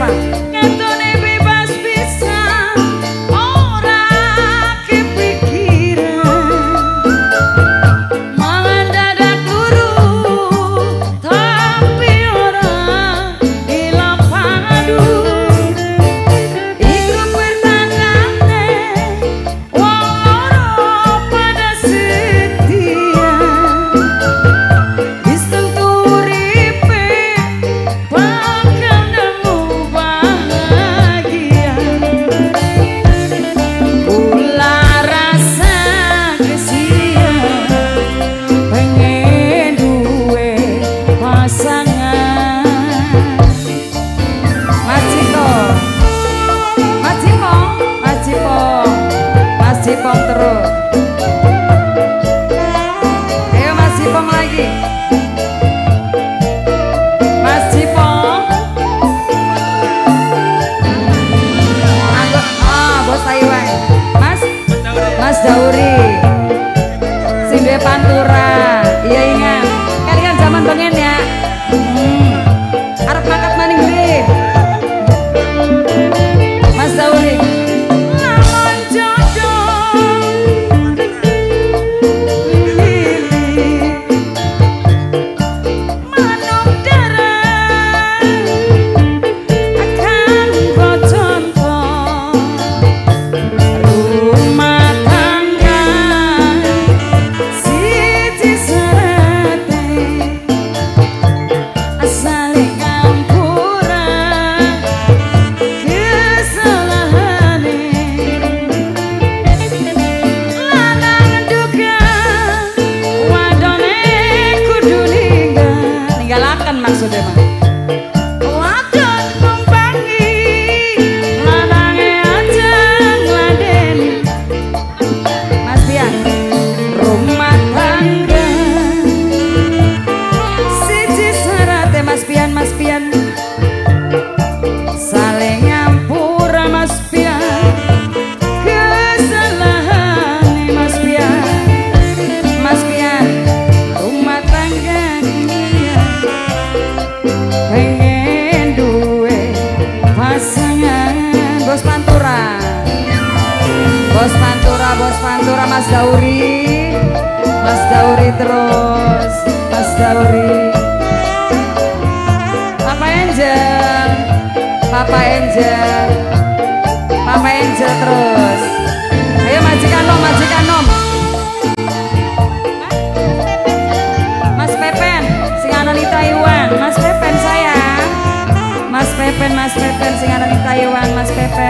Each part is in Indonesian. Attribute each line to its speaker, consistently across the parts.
Speaker 1: Yeah. Mas Dauri Sindwe Pantura. Sudirman Bos Pantura, Bos Pantura, Mas Dauri Mas Dauri terus Mas Dauri Papa Angel Papa Angel. Papa Angel terus. Ayo majikan nom, majikan nom. Mas Pepen, sing anoni Taiwan. Mas Pepen sayang. Mas Pepen, Mas Pepen, sing anoni Taiwan Mas Pepen.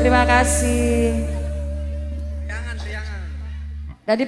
Speaker 1: Terima kasih. Jangan, jangan. Jadi